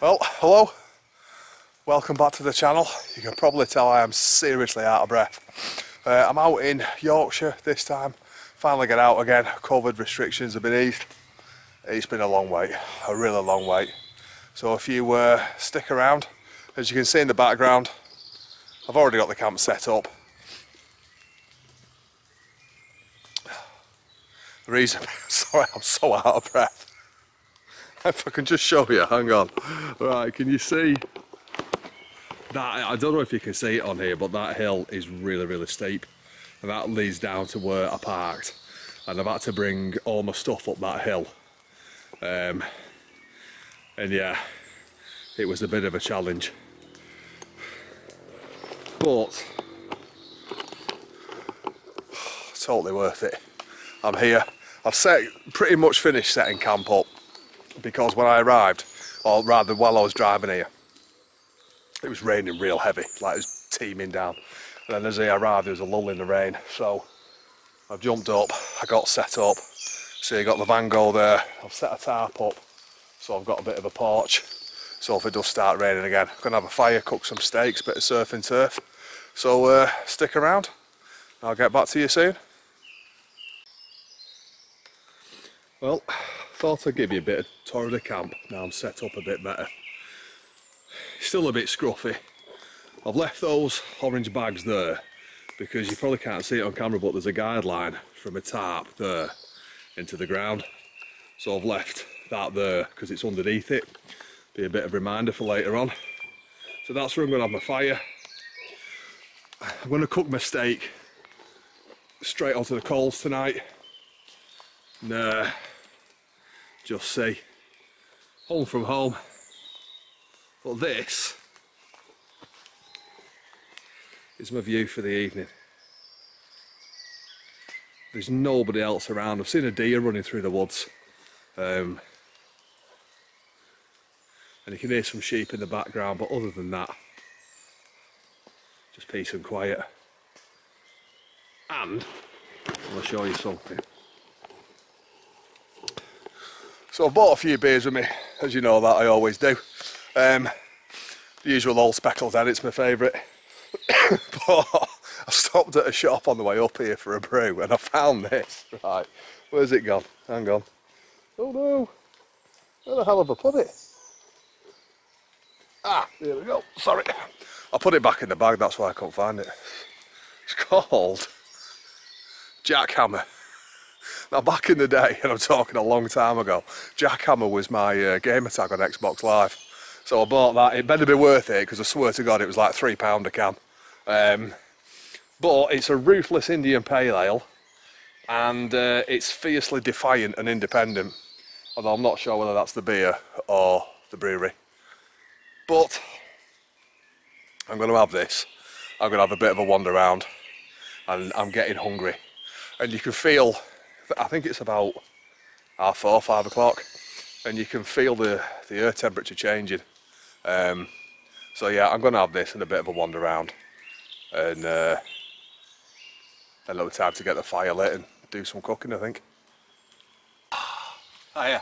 Well, hello. Welcome back to the channel. You can probably tell I am seriously out of breath. Uh, I'm out in Yorkshire this time. Finally get out again. COVID restrictions have been eased. It's been a long wait, a really long wait. So if you uh, stick around, as you can see in the background, I've already got the camp set up. The reason, sorry, I'm so out of breath. If I can just show you, hang on. Right, can you see that? I don't know if you can see it on here, but that hill is really, really steep. And that leads down to where I parked. And I've had to bring all my stuff up that hill. Um, and yeah, it was a bit of a challenge. But, totally worth it. I'm here. I've set, pretty much finished setting camp up because when I arrived, or rather while I was driving here, it was raining real heavy, like it was teeming down. And then as I arrived, there was a lull in the rain. So I've jumped up, I got set up. So I got the Vango there. I've set a tarp up, so I've got a bit of a porch. So if it does start raining again, I'm gonna have a fire, cook some steaks, bit of surf and turf. So uh, stick around. I'll get back to you soon. Well, thought I'd give you a bit of tour of the camp. Now I'm set up a bit better. Still a bit scruffy. I've left those orange bags there because you probably can't see it on camera but there's a guideline from a tarp there into the ground. So I've left that there because it's underneath it. Be a bit of a reminder for later on. So that's where I'm going to have my fire. I'm going to cook my steak straight onto the coals tonight. Nah, just see. Home from home. But this is my view for the evening. There's nobody else around. I've seen a deer running through the woods. Um, and you can hear some sheep in the background, but other than that, just peace and quiet. And I'll show you something. So I bought a few beers with me, as you know that I always do. Um, the usual Old Speckled Hen, it's my favourite. but I stopped at a shop on the way up here for a brew and I found this. Right, where's it gone? Hang on. Oh no, where the hell have I put it? Ah, there we go, sorry. I put it back in the bag, that's why I couldn't find it. It's called Jackhammer. Now back in the day, and I'm talking a long time ago, Jackhammer was my uh, gamer tag on Xbox Live. So I bought that, it better be worth it because I swear to God it was like £3 a can. Um, but it's a ruthless Indian Pale Ale and uh, it's fiercely defiant and independent. Although I'm not sure whether that's the beer or the brewery. But I'm going to have this. I'm going to have a bit of a wander around and I'm getting hungry. And you can feel I think it's about half four, five o'clock, and you can feel the, the air temperature changing. Um, so yeah, I'm going to have this and a bit of a wander around, and uh, a little time to get the fire lit and do some cooking, I think. Oh yeah.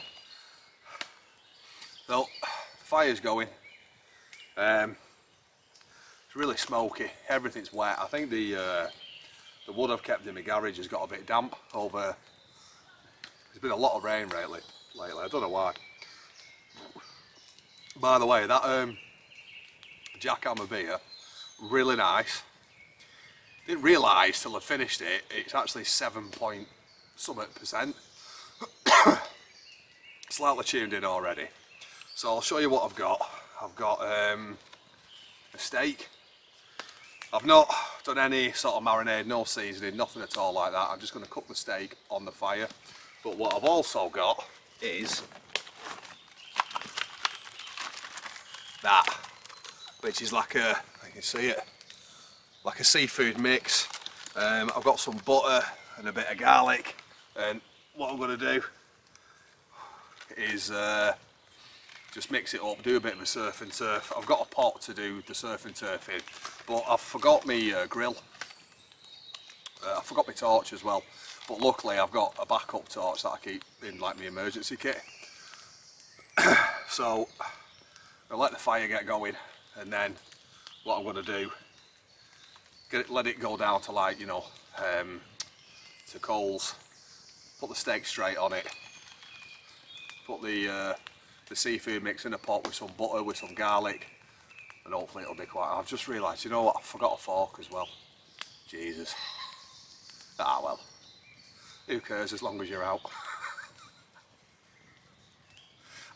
Well, fire's going. Um, it's really smoky. Everything's wet. I think the uh, the wood I've kept in my garage has got a bit damp over there's been a lot of rain lately. Lately, I don't know why. By the way, that um, Jackhammer beer, really nice. Didn't realise till I finished it, it's actually seven point something percent. Slightly tuned in already. So I'll show you what I've got. I've got um, a steak. I've not done any sort of marinade, no seasoning, nothing at all like that. I'm just going to cook the steak on the fire. But what I've also got is that, which is like a, you can see it, like a seafood mix. Um, I've got some butter and a bit of garlic and what I'm going to do is uh, just mix it up, do a bit of a surf and turf. I've got a pot to do the surf and turf in, but I've forgot my uh, grill. Uh, I forgot my torch as well. But luckily I've got a backup torch that I keep in like my emergency kit. so I'll let the fire get going and then what I'm going to do, get it, let it go down to like, you know, um, to coals, put the steak straight on it, put the, uh, the seafood mix in a pot with some butter, with some garlic, and hopefully it'll be quite, I've just realised, you know what, I forgot a fork as well. Jesus. Ah well, who cares as long as you're out.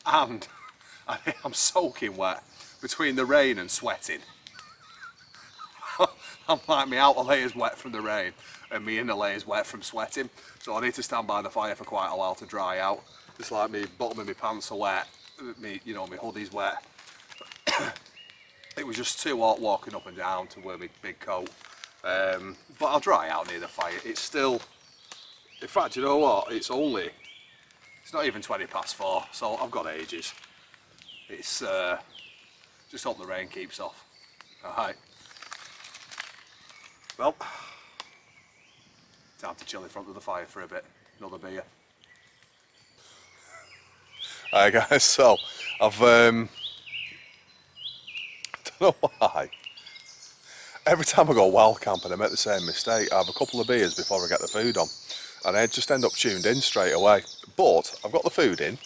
and I, I'm soaking wet between the rain and sweating. I'm like my outer layer's wet from the rain and my inner layer's wet from sweating. So I need to stand by the fire for quite a while to dry out. It's like my bottom of my pants are wet, me, you know, my hoodie's wet. it was just too hot walking up and down to wear my big coat. Um, but I'll dry out near the fire. It's still, in fact, you know what? It's only, it's not even 20 past four, so I've got ages. It's, uh, just hope the rain keeps off. Alright. Well, time to chill in front of the fire for a bit. Another beer. Alright guys, so I've um don't know why. Every time I go wild camping I make the same mistake. I have a couple of beers before I get the food on. And I just end up tuned in straight away. But I've got the food in.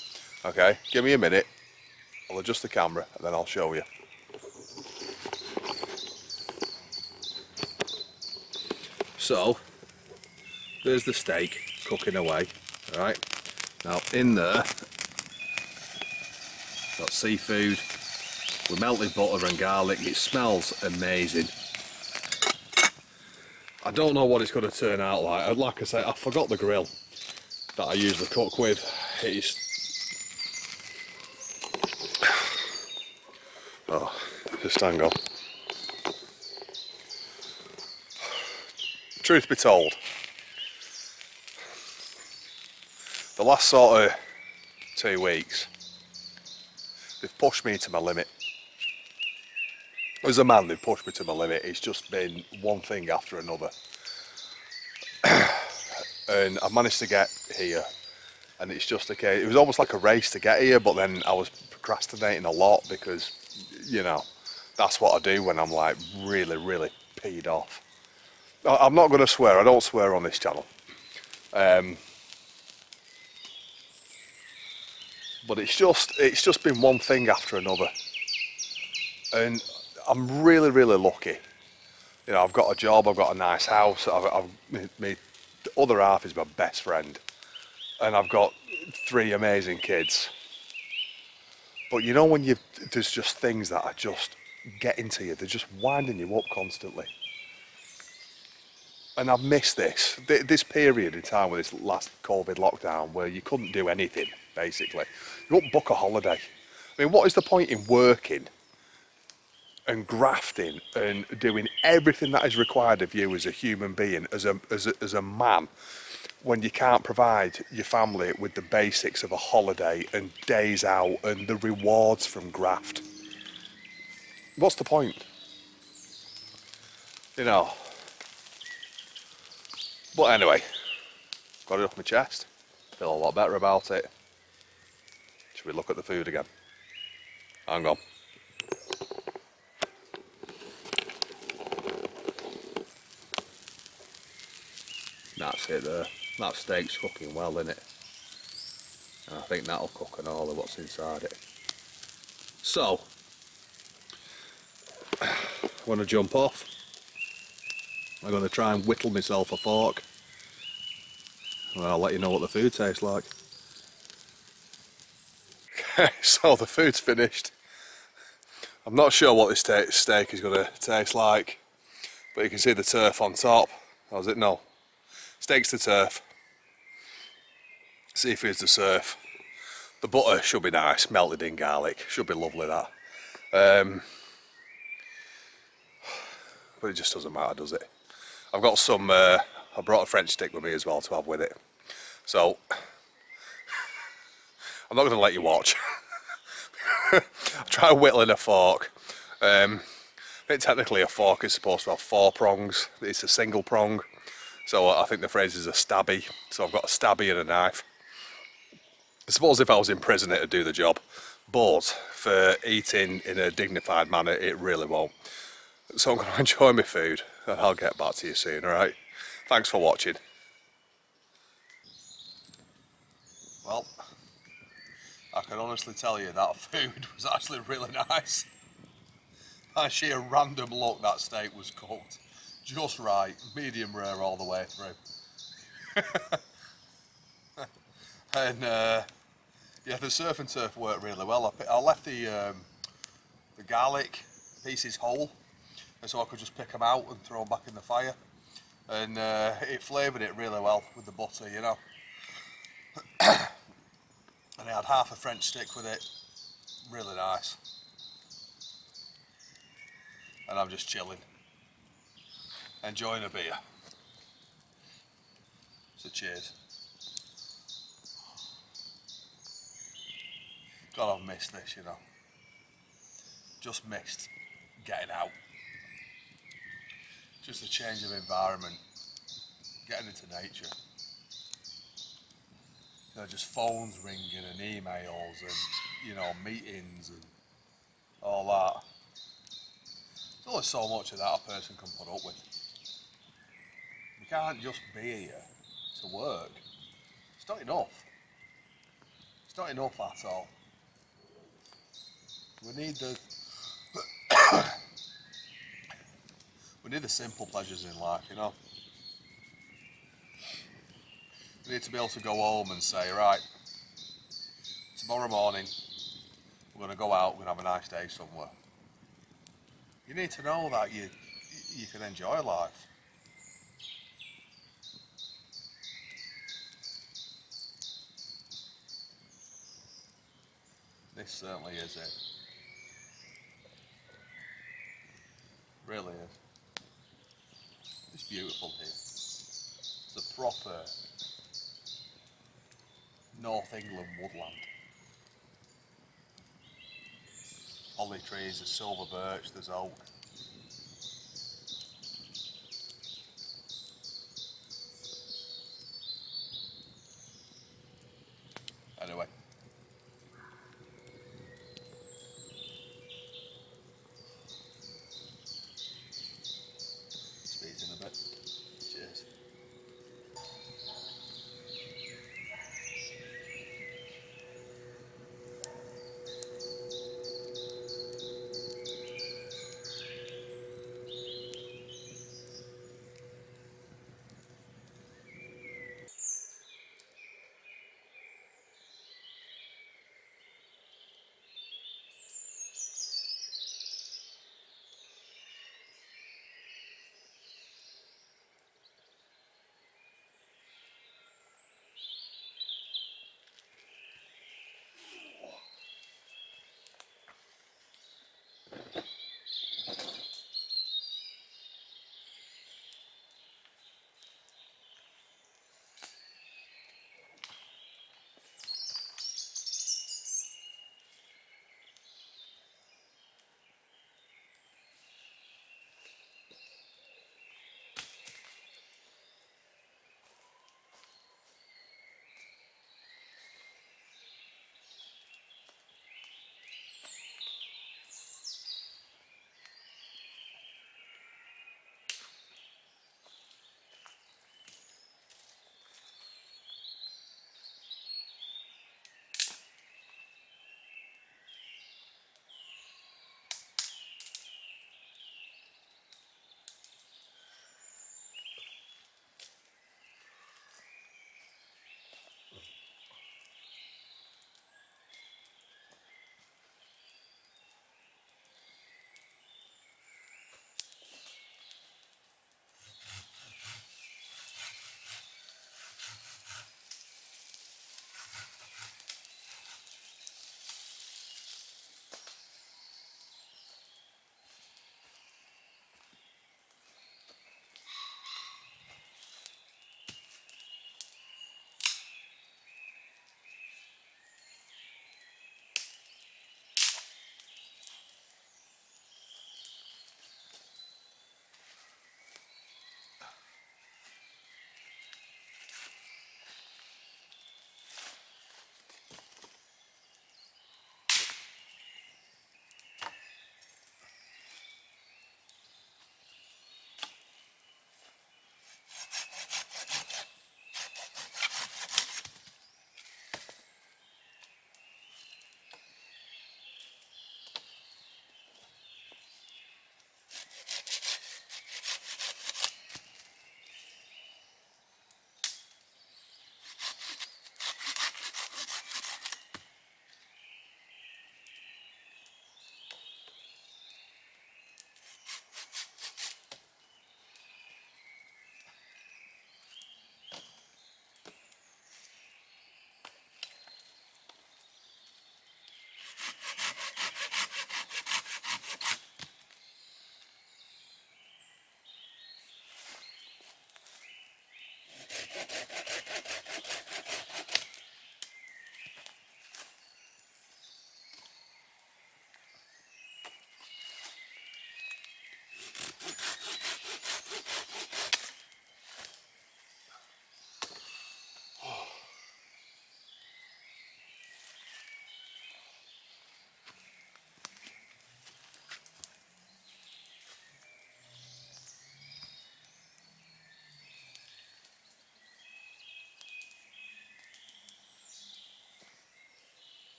Okay, give me a minute. I'll adjust the camera and then I'll show you. So, there's the steak cooking away, alright? Now in there, got seafood with melted butter and garlic, it smells amazing. Don't know what it's going to turn out like, like I say, I forgot the grill that I usually cook with. It's Oh, just hang on. truth be told, the last sort of two weeks, they've pushed me to my limit. As a man, they've pushed me to my limit. It's just been one thing after another. and I managed to get here and it's just okay. It was almost like a race to get here, but then I was procrastinating a lot because, you know, that's what I do when I'm like really, really peed off. I'm not going to swear. I don't swear on this channel. Um, but it's just it's just been one thing after another, and I'm really really lucky. You know, I've got a job. I've got a nice house. I've, I've my other half is my best friend, and I've got three amazing kids. But you know when you there's just things that are just getting to you. They're just winding you up constantly and I've missed this, this period in time with this last COVID lockdown where you couldn't do anything, basically. You couldn't book a holiday. I mean, what is the point in working and grafting and doing everything that is required of you as a human being, as a, as a, as a man, when you can't provide your family with the basics of a holiday and days out and the rewards from graft? What's the point? You know, but anyway, got it off my chest. Feel a lot better about it. Should we look at the food again? Hang on. That's it there. That steak's cooking well, isn't it? And I think that'll cook and all of what's inside it. So, I want to jump off. I'm going to try and whittle myself a fork. Well, I'll let you know what the food tastes like. Okay, so the food's finished. I'm not sure what this steak is going to taste like, but you can see the turf on top. How's it? No. Steak's the turf. Seafood's the surf. The butter should be nice, melted in garlic. Should be lovely that. Um, but it just doesn't matter, does it? I've got some, uh, I brought a French stick with me as well to have with it. So, I'm not going to let you watch. I'll try whittling a fork. Um, I technically a fork is supposed to have four prongs. It's a single prong. So I think the phrase is a stabby. So I've got a stabby and a knife. I suppose if I was in prison it'd do the job. but for eating in a dignified manner, it really won't. So I'm going to enjoy my food and I'll get back to you soon, alright? Thanks for watching. Well, I can honestly tell you that food was actually really nice. By sheer random luck, that steak was cooked just right, medium rare all the way through. and uh, yeah, the surf and turf worked really well. I, I left the um, the garlic pieces whole, and so I could just pick them out and throw them back in the fire, and uh, it flavoured it really well with the butter, you know. and I had half a French stick with it, really nice. And I'm just chilling, enjoying a beer. So cheers. God, I've missed this, you know. Just missed getting out. Just a change of environment, getting into nature. You know, just phones ringing and emails and, you know, meetings and all that. There's only so much of that a person can put up with. You can't just be here to work. It's not enough. It's not enough at all. We need the we need the simple pleasures in life, you know. We need to be able to go home and say, right, tomorrow morning we're going to go out, we're going to have a nice day somewhere. You need to know that you you can enjoy life. This certainly is it. Really is. It's beautiful here. It's a proper North England woodland. Holly trees, there's silver birch, there's oak. Anyway.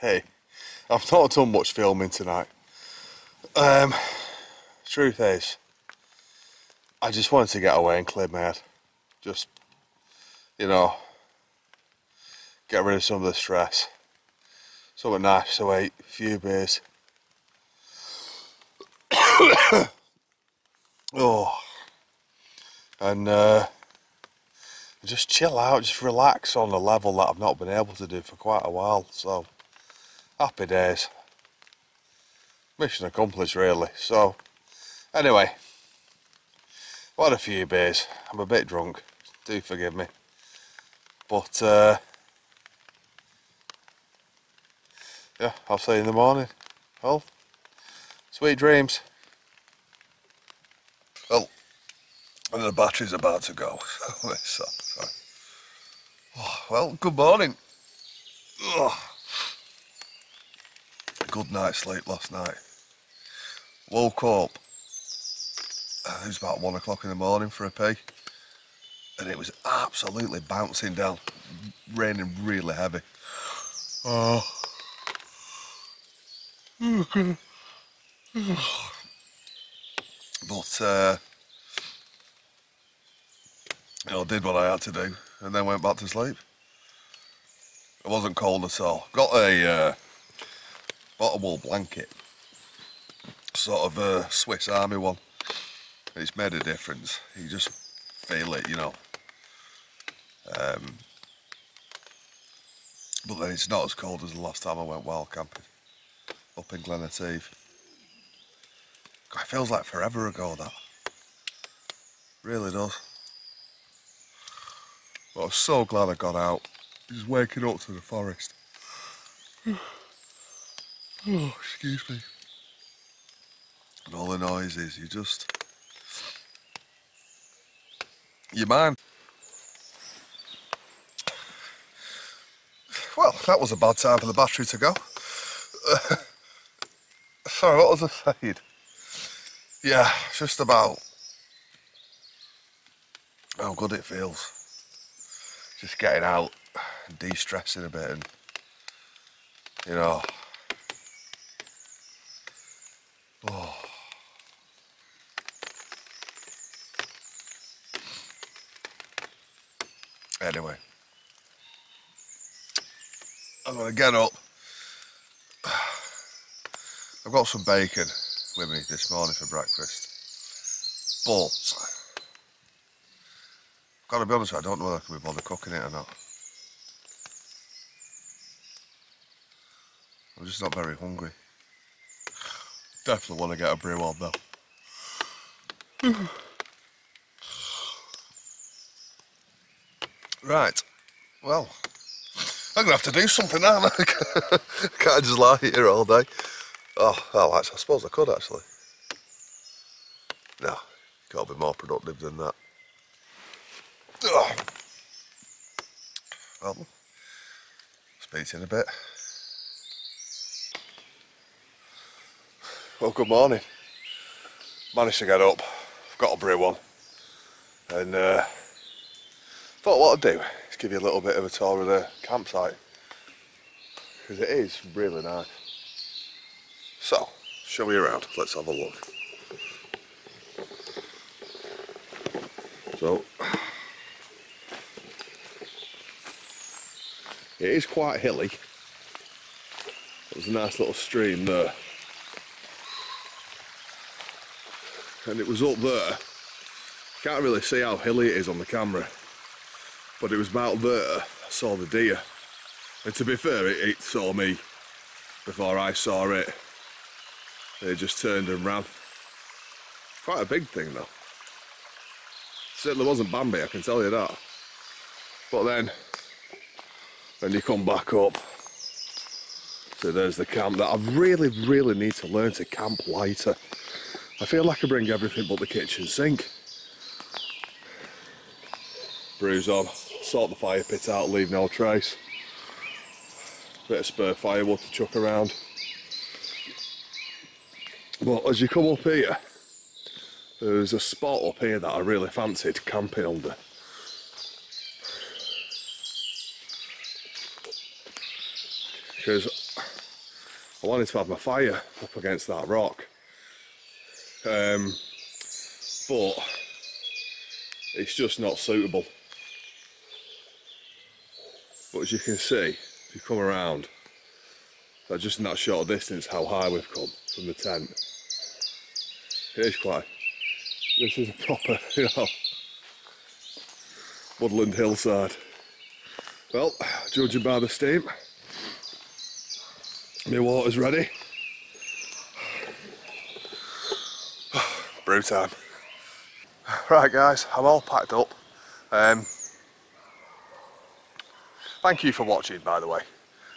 Hey, I've not done much filming tonight. Um, truth is, I just wanted to get away and clear my head. Just, you know, get rid of some of the stress. Something nice to eat, a few beers. oh, and uh, just chill out, just relax on a level that I've not been able to do for quite a while. So, happy days. Mission accomplished, really. So, anyway, what a few beers. I'm a bit drunk. Do forgive me. But, uh, yeah, I'll see you in the morning. Well, sweet dreams. Well, and the battery's about to go. Oh, well, good morning. Oh. Good night's sleep last night. Woke up. Uh, it was about one o'clock in the morning for a pee. And it was absolutely bouncing down, raining really heavy. Oh. but uh, you know, did what I had to do and then went back to sleep. It wasn't cold at all. Got a uh, bottom wool blanket, sort of a Swiss Army one. It's made a difference. You just feel it, you know. Um, but then it's not as cold as the last time I went wild camping up in Glen Etive. God, it feels like forever ago that. Really does. But I'm so glad I got out. Just waking up to the forest. oh, excuse me. And all the noises, you just... Your mind... Well, that was a bad time for the battery to go. sorry, what was I saying? Yeah, just about how good it feels. Just getting out and de-stressing a bit and, you know, oh. Anyway, I'm to get up I've got some bacon with me this morning for breakfast. But, I've got to be honest, I don't know whether I can be bothered cooking it or not. I'm just not very hungry. Definitely want to get a brew on though. right, well, I'm going to have to do something now. Can't just lie here all day. Oh, well, actually, I suppose I could actually. No, can't be more productive than that. Oh. Well, speak to you in a bit. Well, good morning. Managed to get up. I've got a brew one. And uh, thought what I'd do is give you a little bit of a tour of the campsite. Because it is really nice. So, show me around. Let's have a look. So, it is quite hilly. There's a nice little stream there. And it was up there. Can't really see how hilly it is on the camera. But it was about there I saw the deer. And to be fair, it, it saw me before I saw it. They just turned and ran. Quite a big thing though. Certainly wasn't Bambi, I can tell you that. But then, when you come back up, so there's the camp that I really, really need to learn to camp lighter. I feel like I bring everything but the kitchen sink. Brews on, sort the fire pit out, leave no trace. Bit of spare firewood to chuck around. But as you come up here, there's a spot up here that I really fancied camping under. Because I wanted to have my fire up against that rock. Um, but it's just not suitable. But as you can see, if you come around, that just in that short distance how high we've come from the tent. It is quite, this is a proper, you know, woodland hillside. Well, judging by the steam, my water's ready. Brew time. Right guys, I'm all packed up. Um, thank you for watching by the way.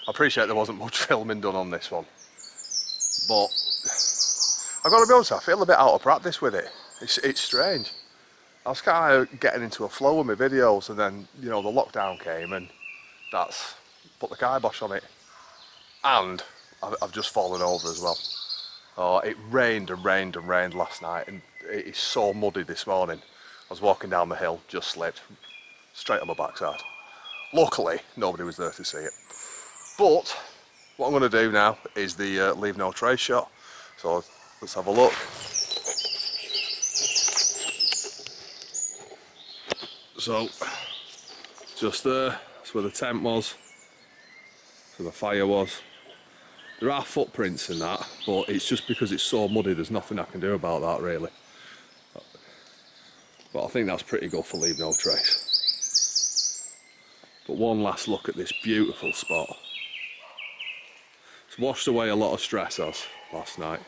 I appreciate there wasn't much filming done on this one. But I've got to be honest, I feel a bit out of practice with it. It's, it's strange. I was kind of getting into a flow with my videos and then, you know, the lockdown came and that's put the kibosh on it. And I've just fallen over as well. Oh, it rained and rained and rained last night and it is so muddy this morning. I was walking down the hill, just slipped, straight on my backside. Luckily, nobody was there to see it. But, what I'm going to do now is the uh, leave no trace shot. So, let's have a look. So, just there, that's where the tent was, so the fire was. There are footprints in that, but it's just because it's so muddy, there's nothing I can do about that really. But I think that's pretty good for leave no trace. But one last look at this beautiful spot. It's washed away a lot of stress last night.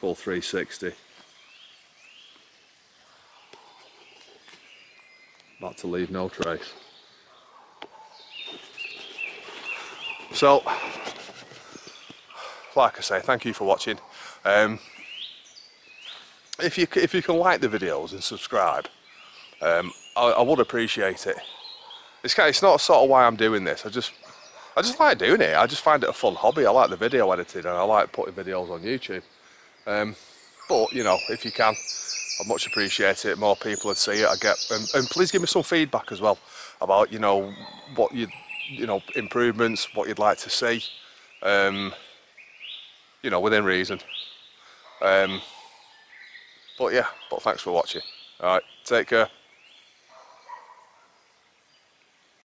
Full 360. About to leave no trace. So, like I say, thank you for watching. Um, if you if you can like the videos and subscribe, um, I, I, would appreciate it. It's kind of, it's not sort of why I'm doing this. I just I just like doing it. I just find it a fun hobby. I like the video editing and I like putting videos on YouTube. Um, but you know, if you can, I'd much appreciate it. More people would see it. I get and, and please give me some feedback as well about you know what you you know improvements, what you'd like to see. Um, you know, within reason. Um, but yeah, but thanks for watching. Alright, take care.